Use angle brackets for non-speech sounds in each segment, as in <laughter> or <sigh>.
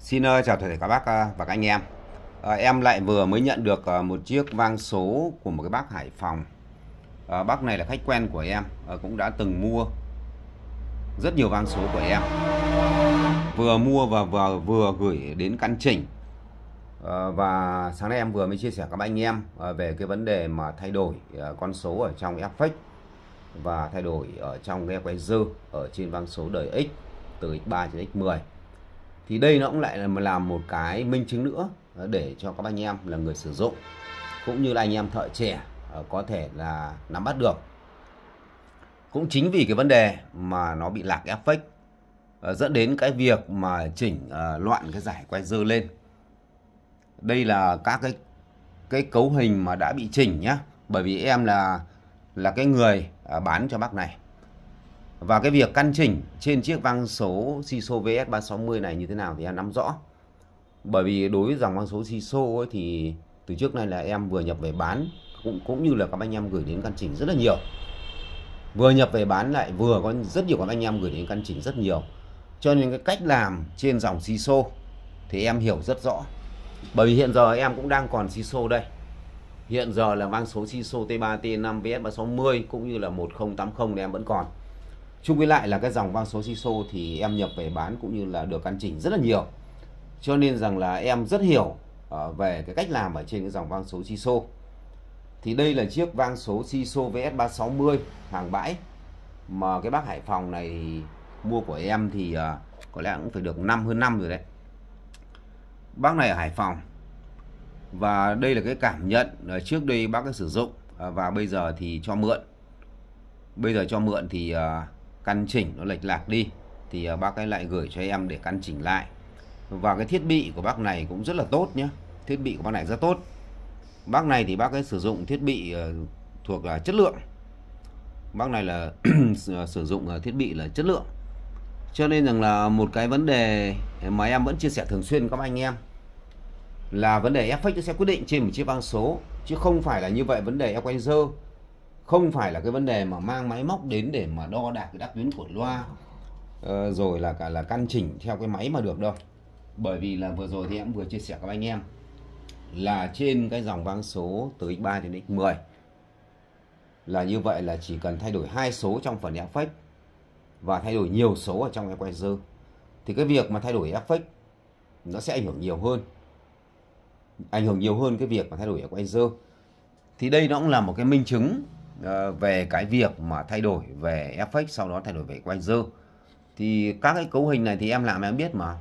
Xin ờ, chào toàn thể các bác ờ, và các anh em. Ờ, em lại vừa mới nhận được một chiếc vang số của một cái bác Hải Phòng. Bác này là khách quen của em, cũng đã từng mua rất nhiều vang số của em. Vừa mua và vừa vừa gửi đến căn chỉnh. Và sáng nay em vừa mới chia sẻ các anh em về cái vấn đề mà thay đổi con số ở trong FX và thay đổi ở trong cái quay dư ở trên vang số đời X từ X3 đến X10 thì đây nó cũng lại là làm một cái minh chứng nữa ờ, để cho các anh em là người sử dụng, cũng như là anh em thợ trẻ ờ, có thể là nắm bắt được. Cũng chính vì cái vấn đề mà nó bị lạc effect fake ờ, dẫn đến cái việc mà chỉnh loạn cái giải quay dơ lên. Đây là các cái cái cấu hình mà đã bị chỉnh nhá. Bởi vì em là là cái người bán cho bác này và cái việc căn chỉnh trên chiếc vang số Siso VS360 này như thế nào thì em nắm rõ. Bởi vì đối với dòng vang số Siso ấy thì từ trước nay là em vừa nhập về bán cũng cũng như là các anh em gửi đến căn chỉnh rất là nhiều. Vừa nhập về bán lại vừa có rất nhiều các anh em gửi đến căn chỉnh rất nhiều. Cho nên cái cách làm trên dòng Siso thì em hiểu rất rõ. Bởi vì hiện giờ em cũng đang còn Siso đây. Hiện giờ là vang số Siso T3, T5, VS360 cũng như là 1080 thì em vẫn còn chung với lại là cái dòng vang số Siso thì em nhập về bán cũng như là được căn chỉnh rất là nhiều. Cho nên rằng là em rất hiểu uh, về cái cách làm ở trên cái dòng vang số Siso. Thì đây là chiếc vang số Siso VS360 hàng bãi. Mà cái bác Hải Phòng này mua của em thì uh, có lẽ cũng phải được năm hơn năm rồi đấy. Bác này ở Hải Phòng. Và đây là cái cảm nhận uh, trước đây bác ấy sử dụng uh, và bây giờ thì cho mượn. Bây giờ cho mượn thì uh, căn chỉnh nó lệch lạc đi, thì à, bác ấy lại gửi cho em để căn chỉnh lại. Và cái thiết bị của bác này cũng rất là tốt nhé thiết bị của bác này rất tốt. Bác này thì bác ấy sử dụng thiết bị ờ, thuộc là chất lượng. Bác này là <clears throat> à, sử dụng ờ, thiết bị là chất lượng. Cho nên rằng là một cái vấn đề mà em vẫn chia sẻ thường xuyên các anh em, là vấn đề effect sẽ quyết định trên một chiếc vang số, chứ không phải là như vậy vấn đề equalizer không phải là cái vấn đề mà mang máy móc đến để mà đo đạc cái đáp tuyến của loa uh, rồi là cả là căn chỉnh theo cái máy mà được đâu. Bởi vì là vừa rồi thì em vừa chia sẻ các anh em là trên cái dòng vang số từ x3 đến x10 là như vậy là chỉ cần thay đổi hai số trong phần effect và thay đổi nhiều số ở trong equalizer thì cái việc mà thay đổi effect nó sẽ ảnh hưởng nhiều hơn ảnh hưởng nhiều hơn cái việc mà thay đổi equalizer. Thì đây nó cũng là một cái minh chứng Ờ, về cái việc mà thay đổi về effect sau đó thay đổi về quay dơ. Thì các cái cấu hình này thì em làm em biết mà.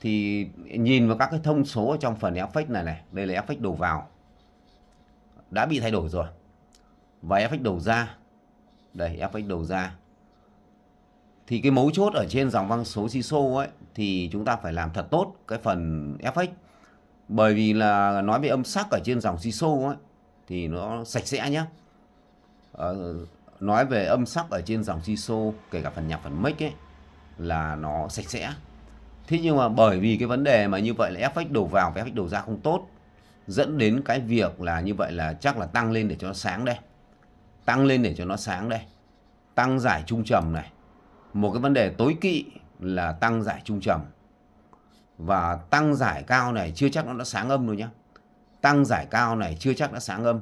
Thì nhìn vào các cái thông số ở trong phần effect này này, đây là effect đầu vào. Đã bị thay đổi rồi. Và effect đầu ra. Đây effect đầu ra. Thì cái mấu chốt ở trên dòng vang số siso ấy, thì chúng ta phải làm thật tốt cái phần effect bởi vì là nói về âm sắc ở trên dòng siso ấy, thì nó sạch sẽ nhá uh, nói về âm sắc ở trên dòng Siso kể cả phần nhạc phần mic ấy là nó sạch sẽ. Thế nhưng mà bởi vì cái vấn đề mà như vậy là effect đầu vào và effect đầu ra không tốt dẫn đến cái việc là như vậy là chắc là tăng lên để cho nó sáng đây. Tăng lên để cho nó sáng đây. Tăng giải trung trầm này. Một cái vấn đề tối kỵ là tăng giải trung trầm. Và tăng giải cao này chưa chắc nó đã sáng âm đâu nhé, tăng giải cao này chưa chắc đã sáng âm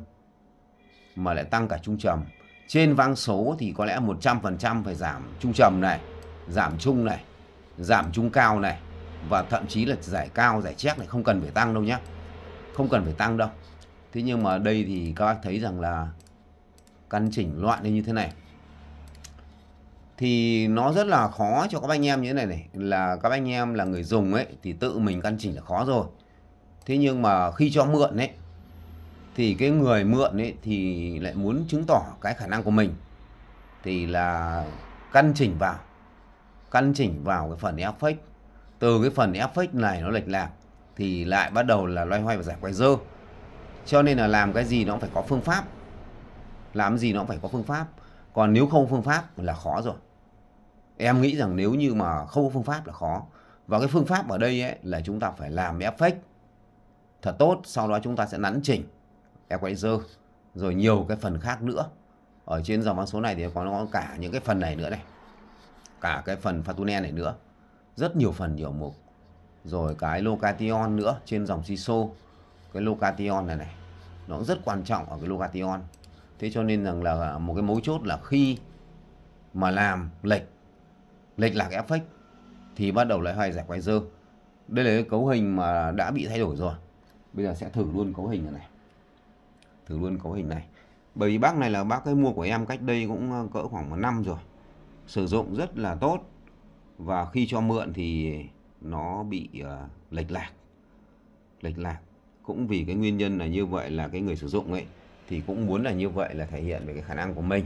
mà lại tăng cả trung trầm. Trên vang số thì có lẽ 100% phải giảm trung trầm này, giảm trung này, giảm trung cao này, và thậm chí là giải cao, giải chép này không cần phải tăng đâu nhé không cần phải tăng đâu. Thế nhưng mà đây thì các bác thấy rằng là căn chỉnh loạn lên như thế này. Thì nó rất là khó cho các anh em như thế này này. Là các anh em là người dùng ấy, thì tự mình căn chỉnh là khó rồi. Thế nhưng mà khi cho mượn ấy thì cái người mượn ấy thì lại muốn chứng tỏ cái khả năng của mình. Thì là căn chỉnh vào, căn chỉnh vào cái phần effect từ cái phần effect này nó lệch lạc thì lại bắt đầu là loay hoay và giải quay dơ. Cho nên là làm cái gì nó cũng phải có phương pháp. Làm gì nó cũng phải có phương pháp. Còn nếu không phương pháp là khó rồi. Em nghĩ rằng nếu như mà không có phương pháp là khó. Và cái phương pháp ở đây ấy là chúng ta phải làm effect thật tốt, sau đó chúng ta sẽ nắn chỉnh equalizer rồi nhiều cái phần khác nữa. Ở trên dòng mã số này thì có nó cả những cái phần này nữa này cả cái phần Fatune này nữa. Rất nhiều phần nhiều mục. Rồi cái location nữa trên dòng CISO cái location này này nó cũng rất quan trọng ở cái location. Thế cho nên rằng là một cái mấu chốt là khi mà làm lệch lệch lạc effect thì bắt đầu lại hoài giải quay dơ đây là cái cấu hình mà đã bị thay đổi rồi. Bây giờ sẽ thử luôn cấu hình này, này thử luôn cấu hình này. Bởi vì bác này là bác cái mua của em cách đây cũng ờ, cỡ khoảng một năm rồi. Sử dụng rất là tốt. Và khi cho mượn thì nó bị uh, lệch lạc. Lệch lạc. Cũng vì cái nguyên nhân là như vậy là cái người sử dụng ấy thì cũng muốn là như vậy là thể hiện về cái khả năng của mình.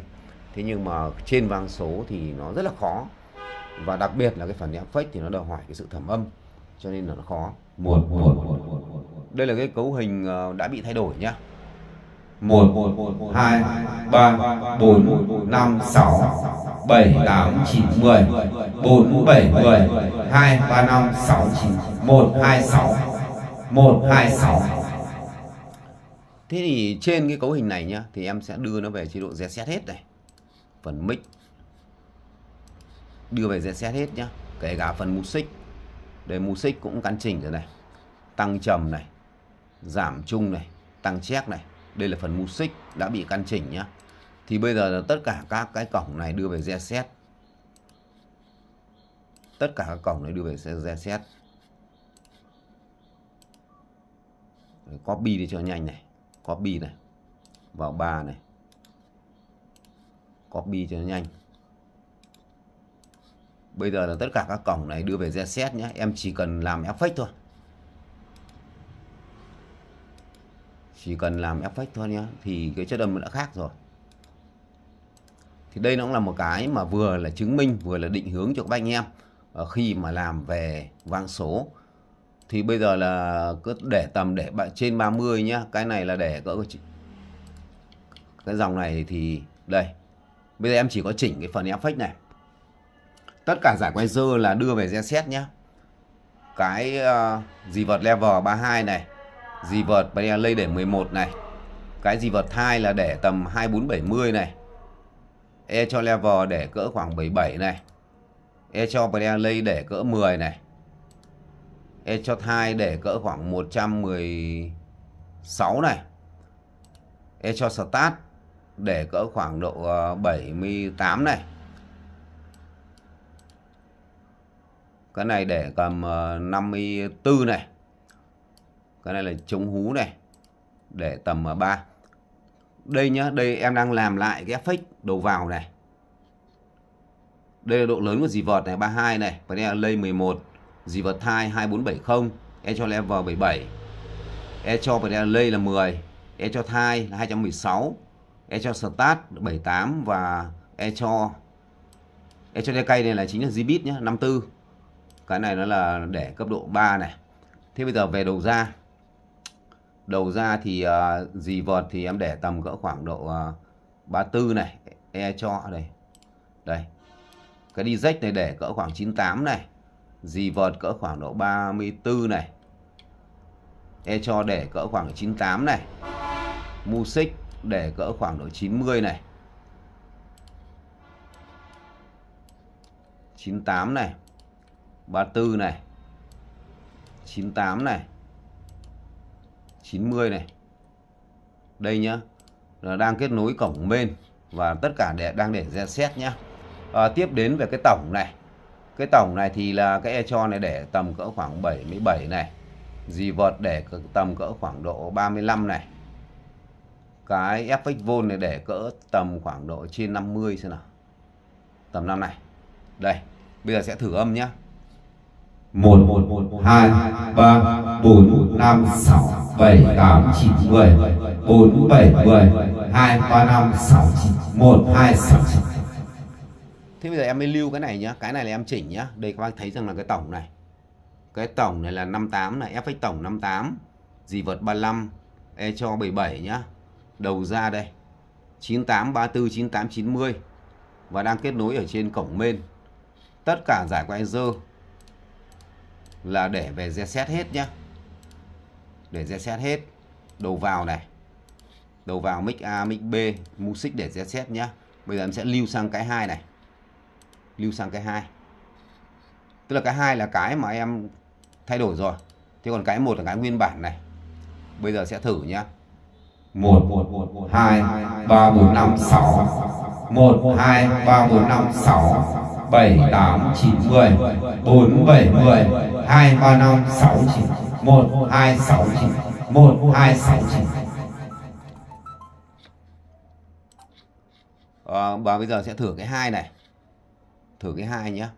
Thế nhưng mà trên vang số thì nó rất là khó. Và đặc biệt là cái phần fake thì nó đòi hỏi cái sự thẩm âm. Cho nên là nó khó. Một một một đây là cái cấu hình ờ, đã bị thay đổi nhá một, hai, ba, bốn, năm, sáu, bảy, tám, chín, mười. Bốn, bảy, mười. Hai, ba, năm, sáu, chín. Một, hai, sáu. Một, hai, sáu. Thế thì trên cái cấu hình này nhá, thì em sẽ đưa nó về chế độ reset hết này phần mic. Đưa về reset hết nhá. Kể cả phần music đây music cũng căn chỉnh rồi này. Tăng trầm này. Giảm trung này. Tăng check này đây là phần music đã bị căn chỉnh nhá. Thì bây giờ là tất cả các cái cổng này đưa về reset tất cả các cổng này đưa về reset copy đi cho nhanh này. Copy này. Vào ba này. Copy cho nhanh. Bây giờ là tất cả các cổng này đưa về reset nhé em chỉ cần làm effect thôi. Chỉ cần làm effect thôi nhé thì cái chất âm đã khác rồi. Thì đây nó cũng là một cái mà vừa là chứng minh vừa là định hướng cho các anh em ờ, khi mà làm về vang số. Thì bây giờ là cứ để tầm để trên 30 nhá cái này là để cỡ cái dòng này thì đây bây giờ em chỉ có chỉnh cái phần effect này. Tất cả giải quay dơ là đưa về reset nhá. Cái ờ, uh, gì vật level 32 này gì vợt lây để 11 này. Cái gì vợt thai là để tầm 2470 này. E cho level để cỡ khoảng 77 này. E cho lây để cỡ 10 này. E cho 2 để cỡ khoảng 116 này. E cho start để cỡ khoảng độ ờ, 78 này. Cái này để cầm 54 ờ, này cái này là chống hú này. Để tầm à, ở 3 đây nhá, đây em đang làm lại cái fake đầu vào này. Đây là độ lớn của dì vợt này 32 này. Và đây là lây 11 dì vợt thai 2470 em cho level 77 em cho, và đây là lây là 10 em cho thai là 216 em cho start 78 và em cho em cho đe cây này là chính là Gbit nhá 54 cái này nó là để cấp độ 3 này. Thế bây giờ về đầu ra đầu ra thì uh, dì vợt thì em để tầm cỡ khoảng độ à, uh, 34 này e cho đây đây cái đi rách này để cỡ khoảng 98 này. Dì vợt cỡ khoảng độ 34 này. E cho để cỡ khoảng 98 này. Mu xích để cỡ khoảng độ 90 này. 98 này. 34 này. 98 này. 90 này. Đây nhá là đang kết nối cổng bên và tất cả để đang để reset nhá. À, tiếp đến về cái tổng này. Cái tổng này thì là cái e cho này để tầm cỡ khoảng 77 này. Dì vợt để tầm cỡ khoảng độ 35 này. Cái FX Vol này để cỡ tầm khoảng độ trên 50 xem nào. Tầm năm này. Đây bây giờ sẽ thử âm nhá. Một hai ba bốn năm sáu bảy tám chín mười bốn bảy mười hai ba năm sáu chín một hai sáu chín thế bây giờ em mới lưu cái này nhá, cái này là em chỉnh nhá. Đây các bác thấy rằng là cái tổng này. Cái tổng này là 58 này FX tổng 58 dì vật 35 E cho 77 nhá. Đầu ra đây 98 34 98 90 và đang kết nối ở trên cổng main. Tất cả giải của dơ là để về reset hết nhá để reset hết. Đầu vào này. Đầu vào mic A, mic B, music để reset nhá. Bây giờ em sẽ lưu sang cái hai này. Lưu sang cái hai. Tức là cái hai là cái mà em thay đổi rồi. Thế còn cái một là cái nguyên bản này. Bây giờ sẽ thử nhá. Một hai, ba, bốn, năm, sáu. Một, hai, ba, bốn, năm, sáu. Bảy, tám, chín, mười. Bốn, bảy, mười. Hai, ba, năm, sáu, chín một hai sáu chín. Một hai sáu chín. Và bây giờ sẽ thử cái hai này. Thử cái hai nhé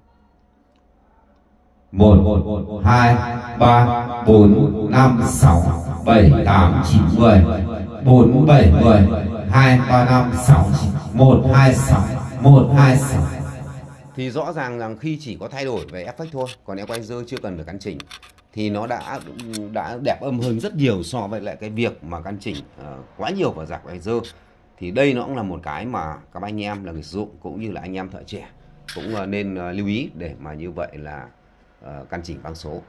một hai ba bốn năm sáu bảy tám chín mười. Bốn bảy mười. Hai ba năm sáu chín. Một hai sáu. Một hai sáu. Thì rõ ràng rằng khi chỉ có thay đổi về effect thôi còn equalizer chưa cần được căn chỉnh thì nó đã đã đẹp âm hơn rất nhiều so với lại cái việc mà căn chỉnh uh, quá nhiều vào giặc equalizer thì đây nó cũng là một cái mà các anh em là người sử dụng cũng như là anh em thợ trẻ cũng uh, nên uh, lưu ý để mà như vậy là uh, căn chỉnh vang số.